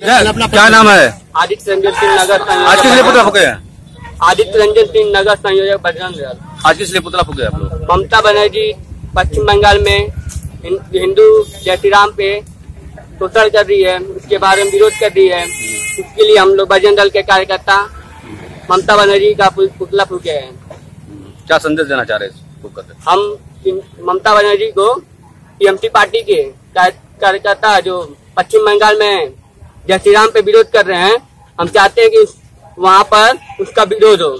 क्या क्या नाम है? आदित्य रंजन सिंह नगर आज किस लिए पुतला फूके? हैं आदित्य रंजन सिंह नगर संयोजक बजरंग दल आज किस लिए पुतला फूके आप लोग? ममता बनर्जी पश्चिम बंगाल में हिंदू जयश्रीराम पे शोषण कर रही है उसके बारे में विरोध कर रही है। इसके लिए हम लोग बजरंग दल के कार्यकर्ता ममता बनर्जी का पुतला फूके हैं। क्या संदेश देना चाह रहे हैं हम ममता बनर्जी को टीएमसी पार्टी के कार्यकर्ता जो पश्चिम बंगाल में जय श्री राम पे विरोध कर रहे हैं। हम चाहते हैं कि वहाँ पर उसका विरोध हो।